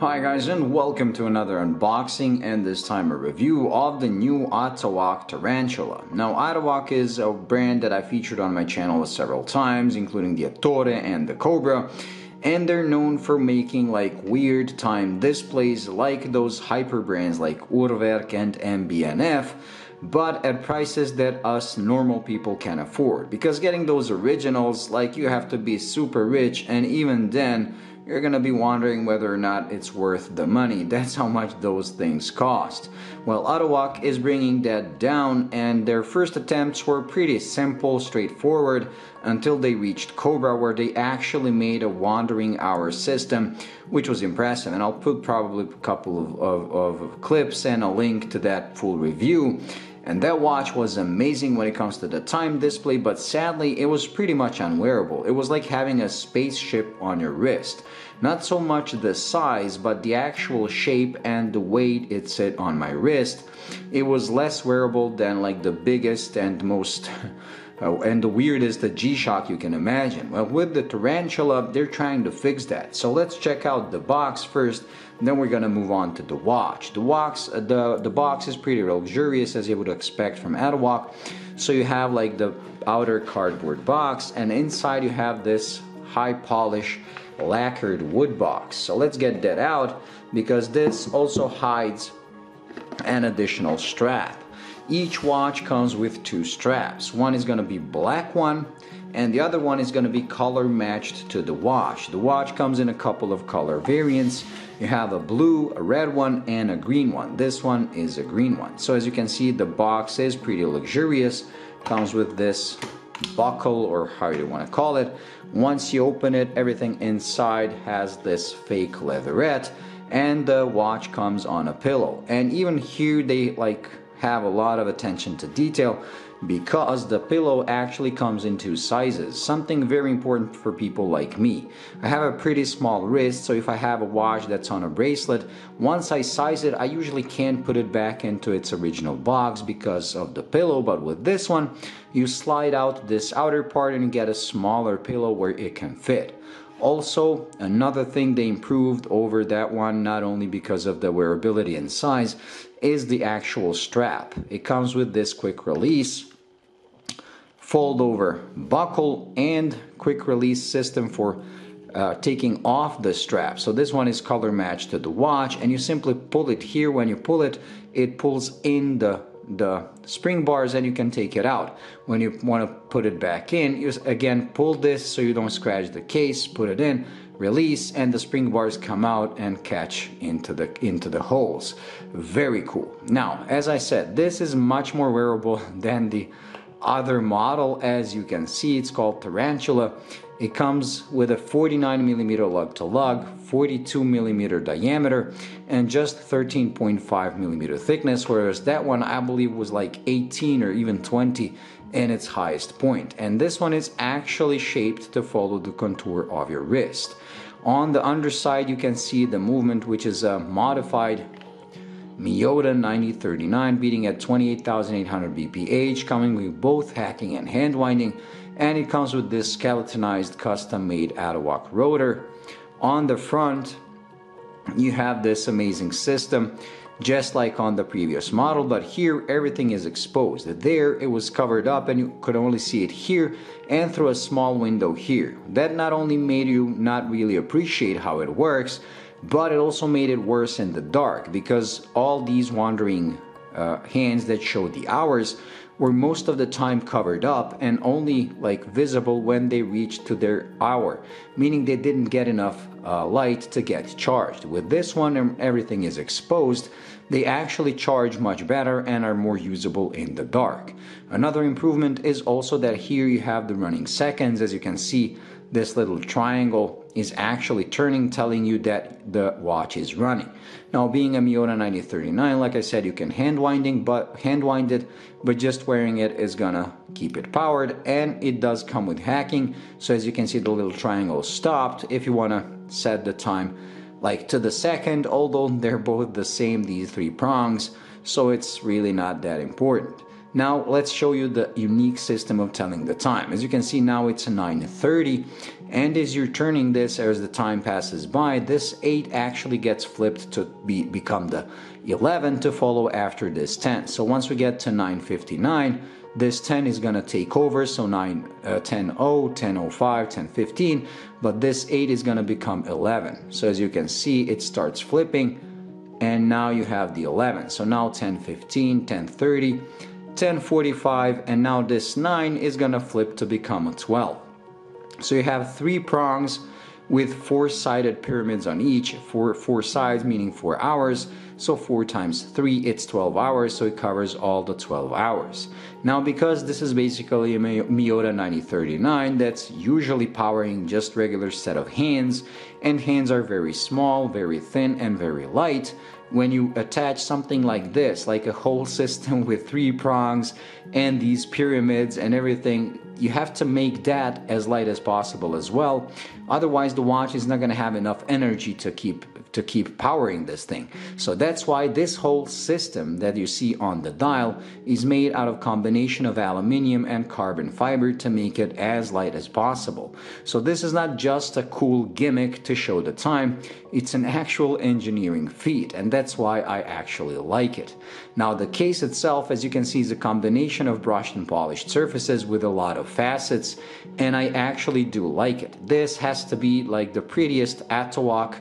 Hi guys and welcome to another unboxing and this time a review of the new Atowak Tarantula. Now Atowak is a brand that I featured on my channel several times including the Ettore and the Cobra and they're known for making like weird time displays like those hyper brands like Urwerk and MB&F but at prices that us normal people can afford because getting those originals like you have to be super rich and even then you're gonna be wondering whether or not it's worth the money. That's how much those things cost. Well, Atowak is bringing that down and their first attempts were pretty simple, straightforward, until they reached Cobra where they actually made a wandering hour system, which was impressive. And I'll put probably a couple of, of, of clips and a link to that full review. And that watch was amazing when it comes to the time display, but sadly it was pretty much unwearable. It was like having a spaceship on your wrist. Not so much the size, but the actual shape and the weight it sit on my wrist. It was less wearable than like the biggest and most uh, and the weirdest the G-Shock you can imagine. Well, with the Tarantula, they're trying to fix that. So let's check out the box first, then we're gonna move on to the watch. The box, uh, the, the box is pretty luxurious as you would expect from Atowak. So you have like the outer cardboard box and inside you have this high polish lacquered wood box. So let's get that out because this also hides an additional strap. Each watch comes with two straps. One is going to be black one and the other one is going to be color matched to the watch. The watch comes in a couple of color variants. You have a blue, a red one, and a green one. This one is a green one. So as you can see, the box is pretty luxurious. Comes with this buckle or how you want to call it. Once you open it, everything inside has this fake leatherette and the watch comes on a pillow. And even here they like have a lot of attention to detail because the pillow actually comes in two sizes, something very important for people like me. I have a pretty small wrist, so if I have a watch that's on a bracelet, once I size it, I usually can't put it back into its original box because of the pillow, but with this one, you slide out this outer part and get a smaller pillow where it can fit. Also, another thing they improved over that one, not only because of the wearability and size, is the actual strap. It comes with this quick release, fold over buckle, and quick release system for uh, taking off the strap. So this one is color matched to the watch and you simply pull it here. When you pull it, it pulls in the the spring bars and you can take it out. When you want to put it back in, you again pull this so you don't scratch the case, put it in, release and the spring bars come out and catch into the into the holes. Very cool. Now, as I said, this is much more wearable than the other model as you can see it's called Tarantula it comes with a 49 millimeter lug to lug 42 millimeter diameter and just 13.5 millimeter thickness whereas that one I believe was like 18 or even 20 in its highest point. And this one is actually shaped to follow the contour of your wrist. On the underside you can see the movement which is a modified Miyota 9039 beating at 28,800 BPH, coming with both hacking and hand winding, and it comes with this skeletonized custom-made Atowak rotor. On the front, you have this amazing system, just like on the previous model, but here everything is exposed. There it was covered up and you could only see it here and through a small window here. That not only made you not really appreciate how it works, but it also made it worse in the dark because all these wandering uh, hands that showed the hours were most of the time covered up and only like visible when they reached to their hour meaning they didn't get enough uh, light to get charged. With this one everything is exposed. They actually charge much better and are more usable in the dark. Another improvement is also that here you have the running seconds. As you can see this little triangle is actually turning telling you that the watch is running. Now being a Miyota 9039 like I said you can hand winding but hand wind it but just wearing it is gonna keep it powered and it does come with hacking. So as you can see the little triangle stopped if you want to set the time like to the second although they're both the same these three prongs. So it's really not that important Now let's show you the unique system of telling the time. As you can see now it's 9.30 and as you're turning this as the time passes by, this 8 actually gets flipped to be, become the 11 to follow after this 10. So once we get to 9.59, this 10 is going to take over, so 9, uh, 10 0, 10 05, 10 15, but this 8 is going to become 11. So as you can see, it starts flipping, and now you have the 11. So now 10 15, 10 30, 1045 and now this 9 is gonna flip to become a 12. So you have three prongs with four-sided pyramids on each, four, four sides meaning four hours, so 4 times 3 it's 12 hours, so it covers all the 12 hours. Now because this is basically a Miyota 9039 that's usually powering just regular set of hands, and hands are very small, very thin and very light, when you attach something like this, like a whole system with three prongs and these pyramids and everything, you have to make that as light as possible as well. Otherwise, the watch is not going to have enough energy to keep to keep powering this thing. Mm-hmm. So that's why this whole system that you see on the dial is made out of combination of aluminium and carbon fiber to make it as light as possible. So this is not just a cool gimmick to show the time, it's an actual engineering feat and that's why I actually like it. Now the case itself as you can see is a combination of brushed and polished surfaces with a lot of facets and I actually do like it. This has to be like the prettiest Atowak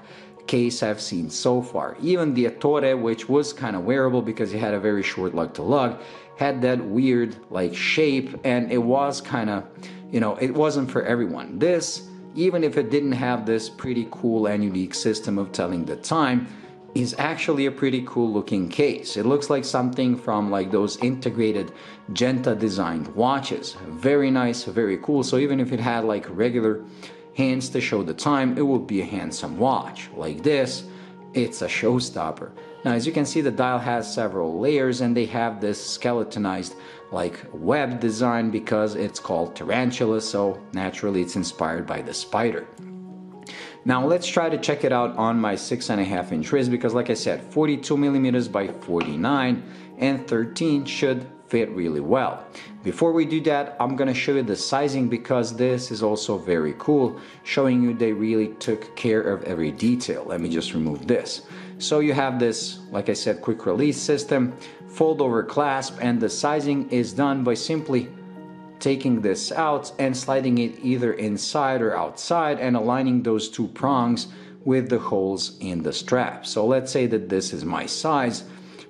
case I've seen so far. Even the Ettore, which was kind of wearable because it had a very short lug to lug, had that weird like shape and it was kind of, you know, it wasn't for everyone. This, even if it didn't have this pretty cool and unique system of telling the time, is actually a pretty cool looking case. It looks like something from like those integrated Genta designed watches. Very nice, very cool. So even if it had like regular hands to show the time, it will be a handsome watch. Like this, it's a showstopper. Now as you can see the dial has several layers and they have this skeletonized like web design because it's called tarantula so naturally it's inspired by the spider. Now let's try to check it out on my six and a half inch wrist because like I said 42 millimeters by 49 and 13 should fit really well. Before we do that, I'm gonna show you the sizing because this is also very cool, showing you they really took care of every detail. Let me just remove this. So you have this, like I said, quick release system, fold over clasp, and the sizing is done by simply taking this out and sliding it either inside or outside and aligning those two prongs with the holes in the strap. So let's say that this is my size.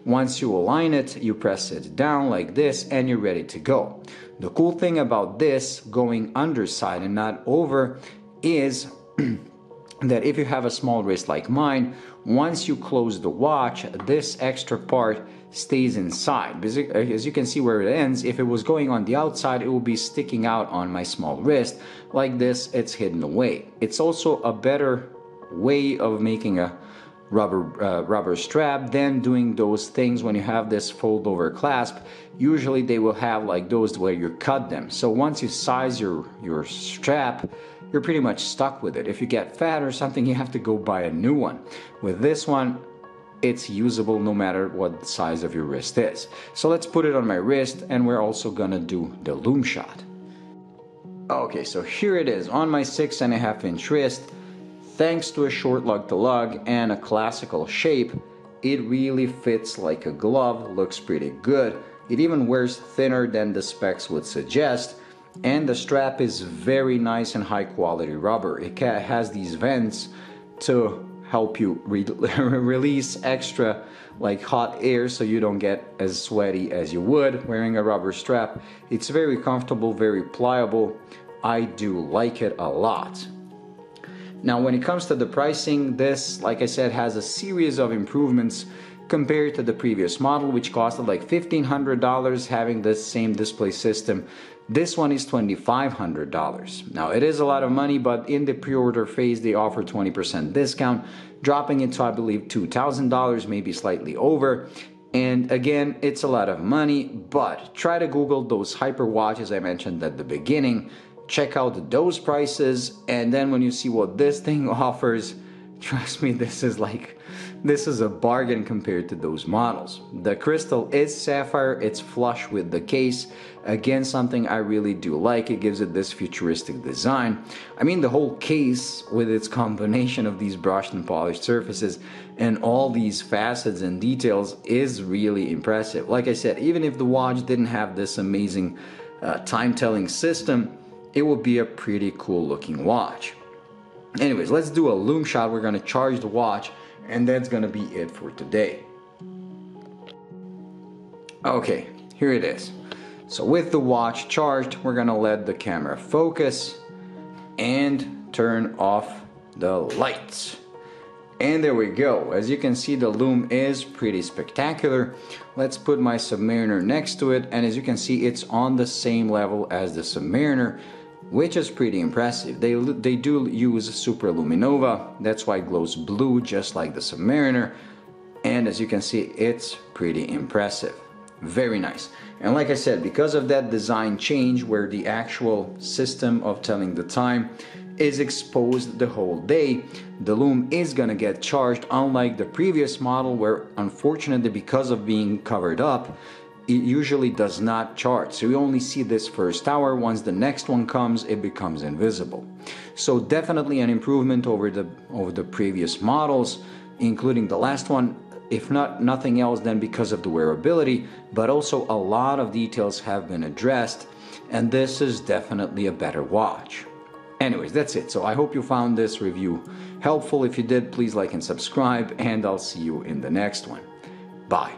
Once you align it, you press it down like this and you're ready to go. The cool thing about this going underside and not over is that if you have a small wrist like mine, once you close the watch, this extra part stays inside. As you can see where it ends, if it was going on the outside, it will be sticking out on my small wrist. Like this, it's hidden away. It's also a better way of making a rubber uh, rubber strap then doing those things when you have this fold over clasp usually they will have like those where you cut them so once you size your your strap you're pretty much stuck with it if you get fat or something you have to go buy a new one with this one it's usable no matter what size of your wrist is so let's put it on my wrist and we're also gonna do the lume shot okay so here it is on my six and a half inch wrist Thanks to a short lug to lug and a classical shape, it really fits like a glove, looks pretty good. It even wears thinner than the specs would suggest, and the strap is very nice and high quality rubber. It has these vents to help you re release extra like hot air so you don't get as sweaty as you would wearing a rubber strap. It's very comfortable, very pliable. I do like it a lot. Now when it comes to the pricing, this, like I said, has a series of improvements compared to the previous model, which costed like $1,500 having the same display system. This one is $2,500. Now it is a lot of money, but in the pre-order phase, they offer 20% discount, dropping it to, I believe, $2,000, maybe slightly over. And again, it's a lot of money, but try to Google those hyper watches I mentioned at the beginning check out those prices and then when you see what this thing offers trust me this is like this is a bargain compared to those models. The crystal is sapphire, it's flush with the case. Again, something I really do like, it gives it this futuristic design. I mean, the whole case with its combination of these brushed and polished surfaces and all these facets and details is really impressive. Like I said, even if the watch didn't have this amazing uh, time-telling system, it would be a pretty cool looking watch. Anyways, let's do a lume shot. We're gonna charge the watch and that's gonna be it for today. Okay, here it is. So with the watch charged, we're gonna let the camera focus and turn off the lights. And there we go. As you can see, the lume is pretty spectacular. Let's put my Submariner next to it. And as you can see, it's on the same level as the Submariner which is pretty impressive. They, they do use Super Luminova, that's why it glows blue just like the Submariner, and as you can see, it's pretty impressive. Very nice. And like I said, because of that design change where the actual system of telling the time is exposed the whole day, the lume is gonna get charged unlike the previous model where unfortunately because of being covered up, it usually does not charge. So you only see this first hour. Once the next one comes, it becomes invisible. So definitely an improvement over the over the previous models, including the last one. If not nothing else, then because of the wearability, but also a lot of details have been addressed, and this is definitely a better watch. Anyways, that's it. So I hope you found this review helpful. If you did, please like and subscribe, and I'll see you in the next one. Bye.